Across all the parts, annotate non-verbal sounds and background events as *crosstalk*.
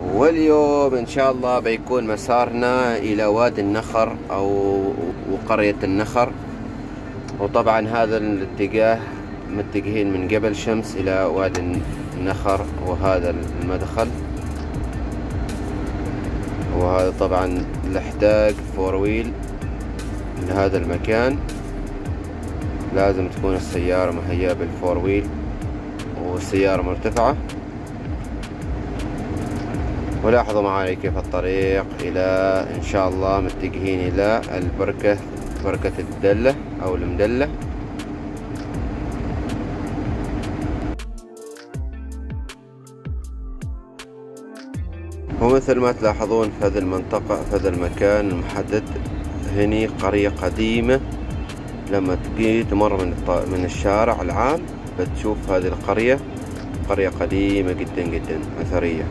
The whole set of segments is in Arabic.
واليوم إن شاء الله بيكون مسارنا إلى وادي النخر أو وقرية النخر. وطبعا هذا الاتجاه متجهين من قبل شمس إلى وادي النخر وهذا المدخل. وهذا طبعا نحتاج فور ويل لهذا المكان. لازم تكون السيارة مهيئة بالفور ويل والسيارة مرتفعة. ولاحظوا معي كيف الطريق إلى إن شاء الله متجهين إلى البركة بركة الدلة أو المدلة. ومثل ما تلاحظون في هذه المنطقة في هذا المكان المحدد هني قرية قديمة لما تجي تمر من من الشارع العام بتشوف هذه القرية قرية قديمة جدا جدا أثرية.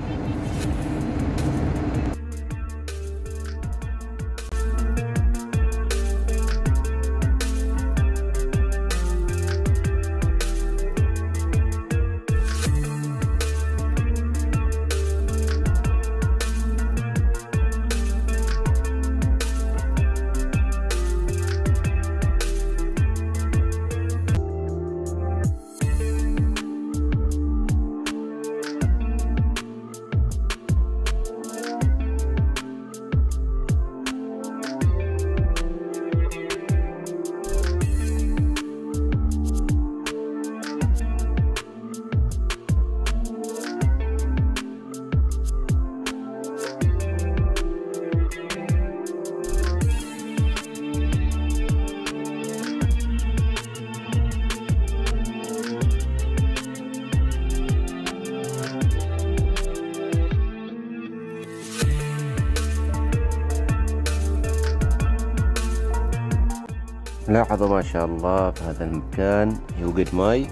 لاحظوا ما شاء الله في هذا المكان يوجد ماي.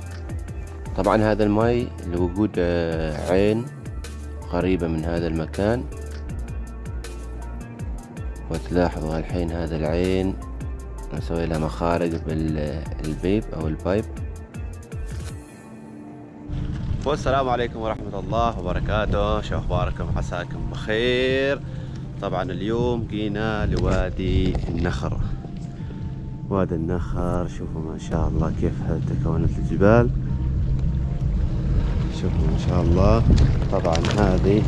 طبعا هذا الماي لوجود آه، عين قريبة من هذا المكان. وتلاحظوا الحين هذا العين نسوي لها مخارج بال pipe أو ال pipe. والسلام عليكم ورحمة الله وبركاته. شو أخباركم؟ عساكم بخير. طبعا اليوم جينا لوادي النخر وادي النخر شوفوا ما شاء الله كيف تكونت الجبال. شوفوا ما شاء الله. طبعا هذه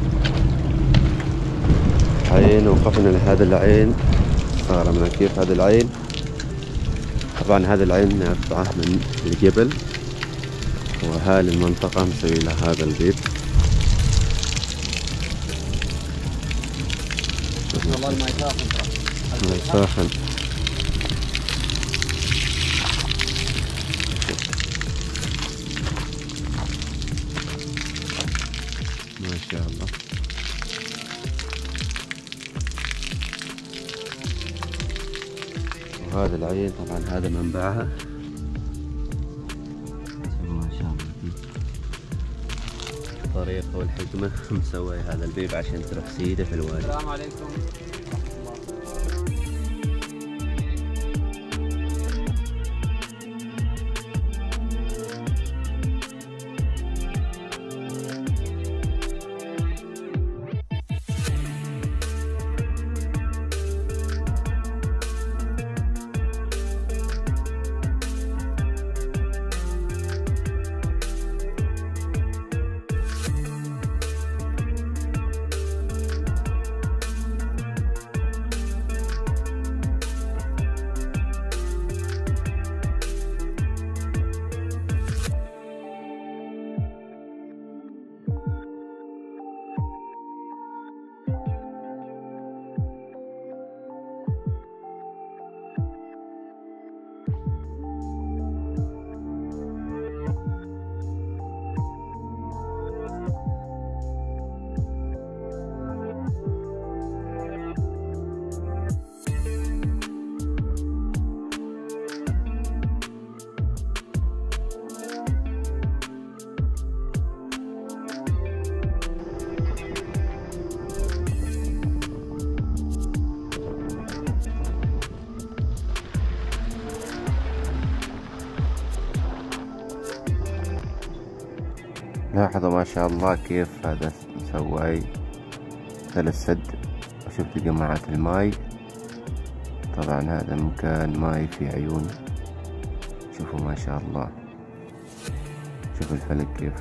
عين وقفنا لهذا العين. استغربنا كيف هذا العين؟ طبعا هذا العين نرفعه من الجبل وهذه المنطقة مسوي لها هذا البيت. والله الماء ساخن العين طبعا هذا منبعها. الطريقة والحكمة. *laughs* مسوي هذا البيب عشان تروح سيدة في الوادي السلام عليكم. لاحظوا ما شاء الله كيف هذا مسوي. أسفل السد وشوف جماعات الماي. طبعا هذا مكان ماي في عيون. شوفوا ما شاء الله. شوف الفلج كيف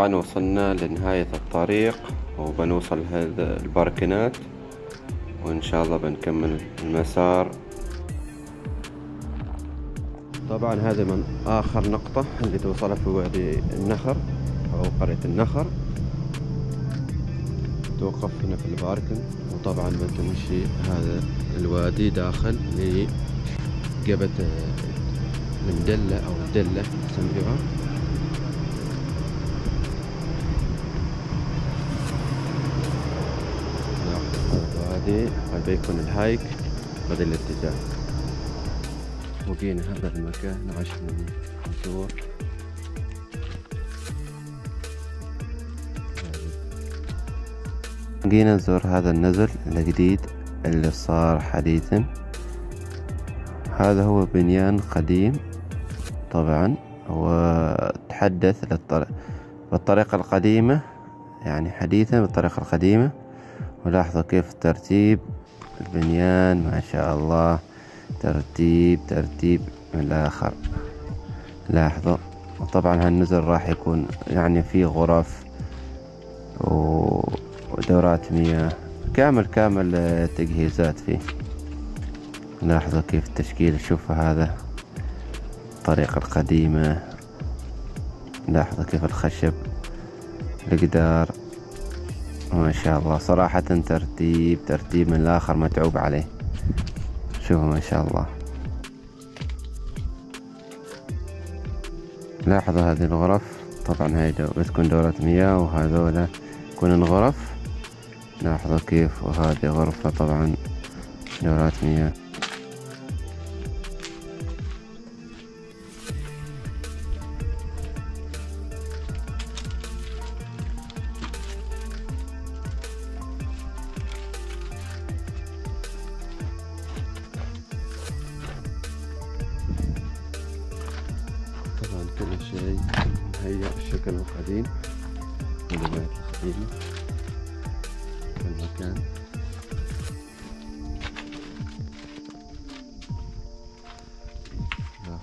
طبعا وصلنا لنهاية الطريق وبنوصل هذا الباركنات وإن شاء الله بنكمل المسار. طبعا هذا من آخر نقطة اللي توصلها في وادي النخر أو قرية النخر. توقف هنا في الباركن. وطبعا بتمشي هذا الوادي داخل لجبة المدلة أو الدلة يسميوها هذه هذا بيكون الهايك هذا الاتجاه. وجينا هذا المكان عشان نزور جينا نزور هذا النزل الجديد اللي صار حديثا. هذا هو بنيان قديم طبعا وتحدث بالطريقة القديمة يعني حديثا بالطريقة القديمة. ولاحظوا كيف ترتيب البنيان؟ ما شاء الله. ترتيب ترتيب من الآخر. لاحظوا. وطبعا هالنزل راح يكون يعني فيه غرف ودورات مياه. كامل كامل تجهيزات فيه. لاحظوا كيف التشكيل. شوفوا هذا. الطريقة القديمة. لاحظوا كيف الخشب. الجدار ما شاء الله. صراحة ترتيب ترتيب من الآخر متعوب عليه. شوفوا ما شاء الله. لاحظوا هذه الغرف. طبعا هاي بتكون دورة مياه وهذولا يكونون غرف لاحظوا كيف وهذه غرفة طبعا دورات مياه.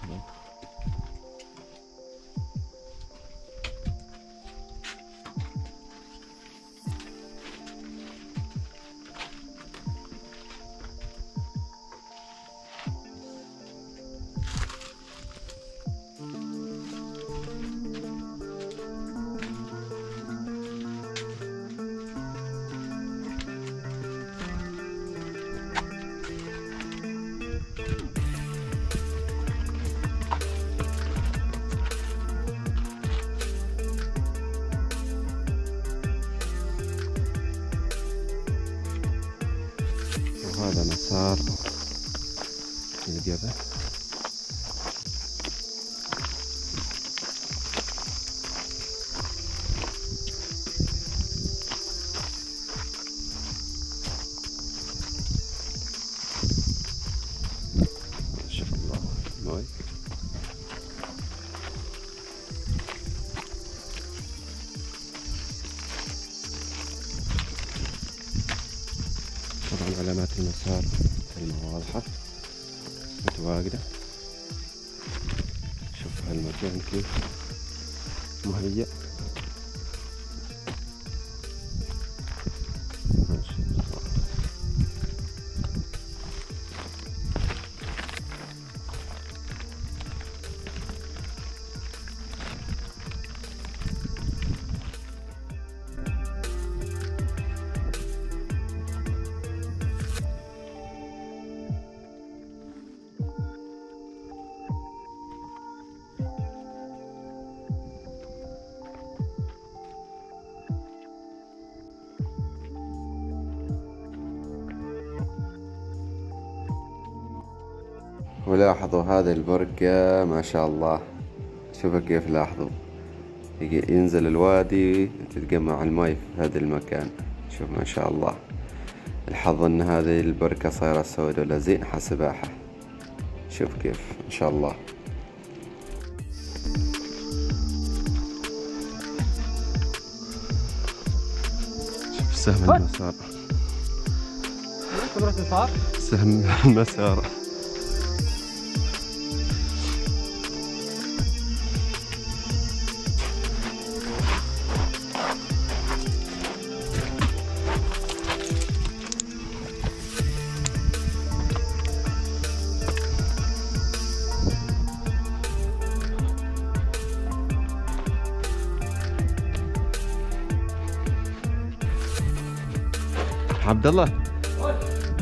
لاحظوا الجبل ما ولاحظوا هذه البركة ما شاء الله. شوفوا كيف لاحظوا. يجي- ينزل الوادي تتجمع الماي في هذا المكان. شوف ما شاء الله. الحظ إن هذه البركة صايرة سوداء ولا زينها سباحة شوف كيف إن شاء الله. شوف سهم المسار. سهم المسار. عبد الله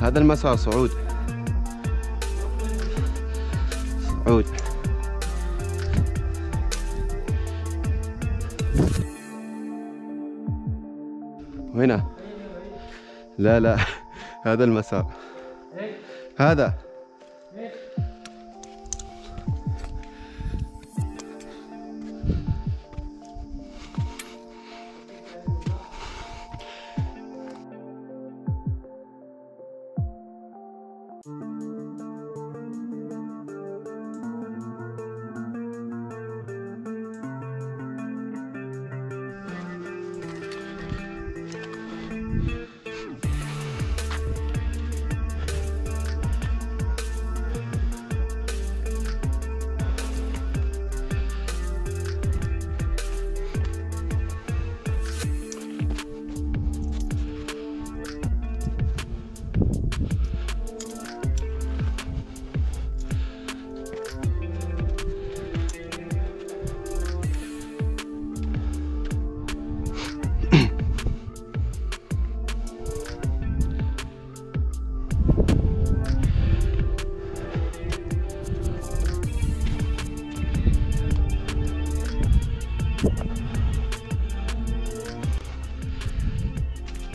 هذا المسار صعود. صعود. وهنا. لا لا. *laughs* هذا المسار. هذا.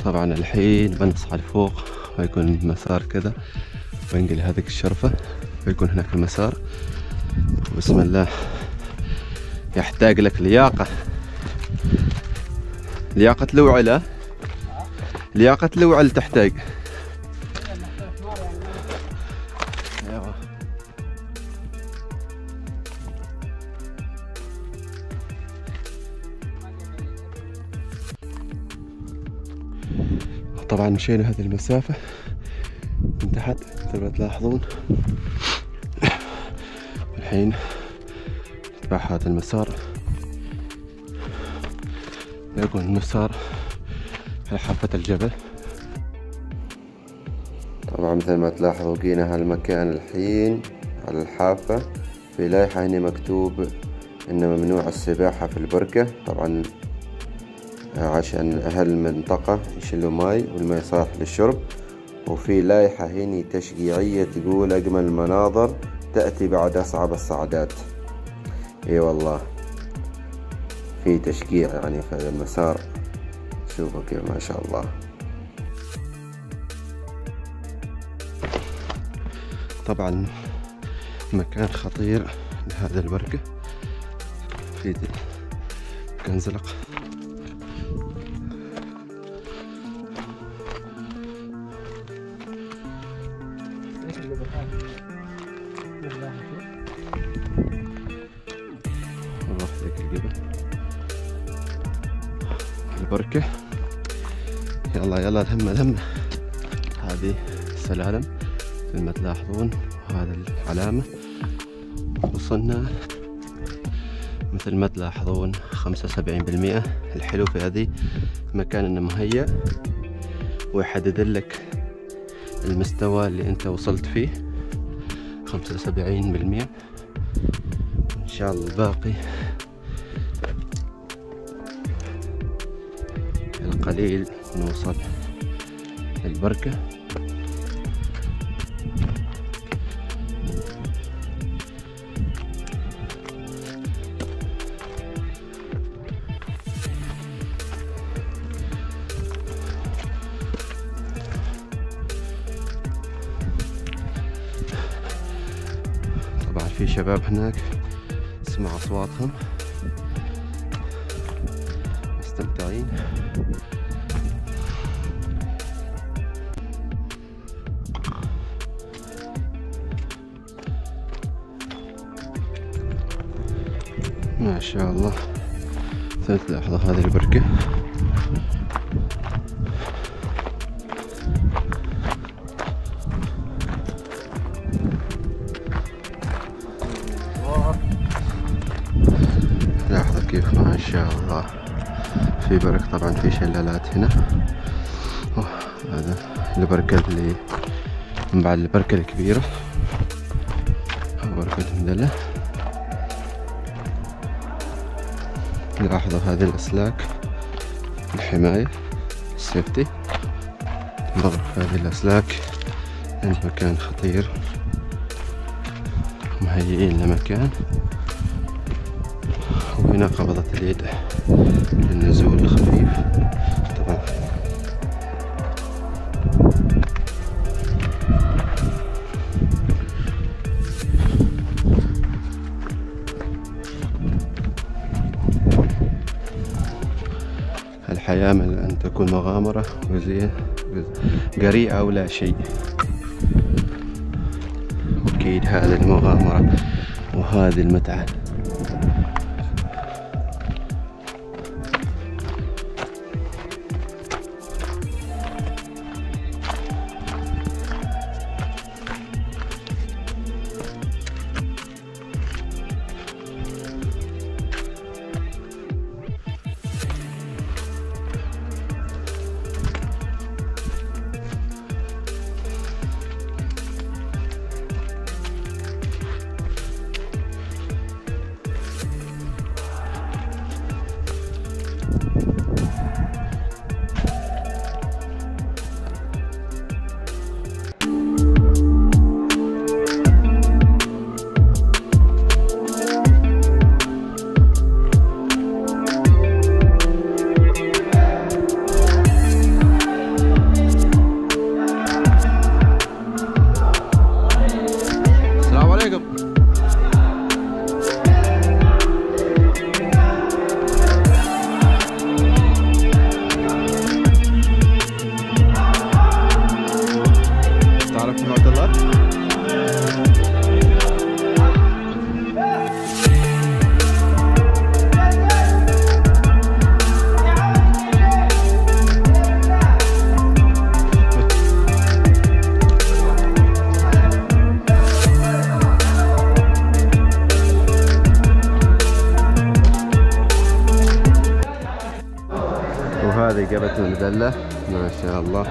طبعا الحين بنصعد فوق ويكون المسار كذا. وينقل هذيك الشرفة ويكون هناك المسار. بسم الله. يحتاج لك لياقة. لياقة لوعلة. لياقة لوعل تحتاج. طبعا مشينا هذه المسافة. من تحت مثل ما تلاحظون. الحين نتبع هذا المسار يكون المسار على حافة الجبل. طبعا مثل ما تلاحظوا جينا هالمكان الحين على الحافة في لائحة هنا مكتوب إن ممنوع السباحة في البركة. طبعا عشان أهل المنطقة يشيلوا ماي والماء صالح للشرب. وفي لائحة هنا تشجيعية تقول أجمل المناظر تأتي بعد أصعب الصعدات إي والله. في تشجيع يعني في هذا المسار. شوفوا كيف ما شاء الله. طبعا مكان خطير لهذا البركة في مكان الهمة الهمة هذه السلالم مثل ما تلاحظون وهذا العلامة. وصلنا مثل ما تلاحظون خمسة وسبعين بالمئة. الحلو في هذه المكان إنه مهيأ ويحدد لك المستوى اللي أنت وصلت فيه. خمسة وسبعين بالمئة. إن شاء الله الباقي القليل نوصل. البركة. في شباب هناك اسمع أصواتهم. مستمتعين. شاء الله. ثلاث لحظة هذه البركة. لحظة كيف؟ ما شاء الله. في برك طبعا في شلالات هنا. هذا البركة اللي من بعد البركة الكبيرة. بركة المدلة لاحظوا هذه الأسلاك الحماية السيفتي نظر هذه الأسلاك. عند مكان خطير. مهيئين لمكان. وهنا قبضة اليد. للنزول الخفيف. طبعا من أن تكون مغامرة وزي قريعة ولا شيء. أكيد هذه المغامرة وهذه المتعة. جبت المذلة ما شاء الله.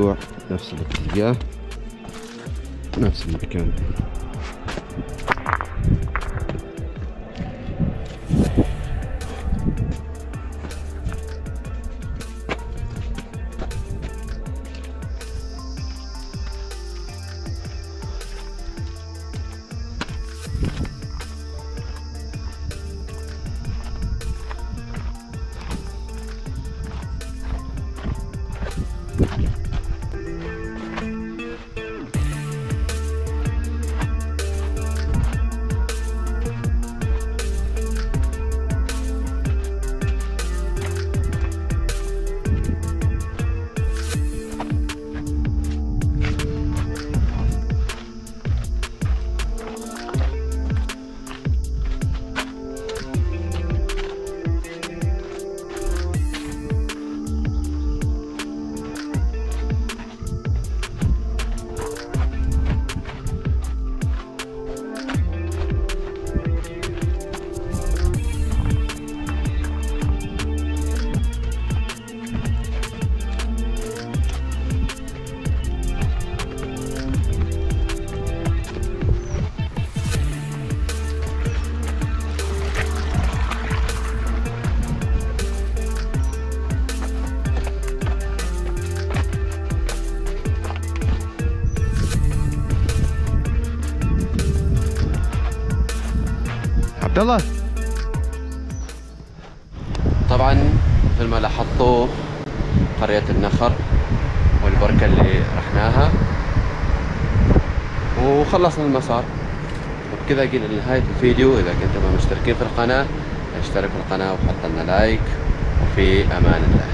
الرجوع نفس الاتجاه نفس المكان. الله طبعا مثل ما لاحظتوا قرية النخر والبركة اللي رحناها. وخلصنا المسار. وبكذا جينا لنهاية الفيديو. إذا كنتم مشتركين في القناة اشتركوا في القناة وحط لنا لايك. وفي أمان الله.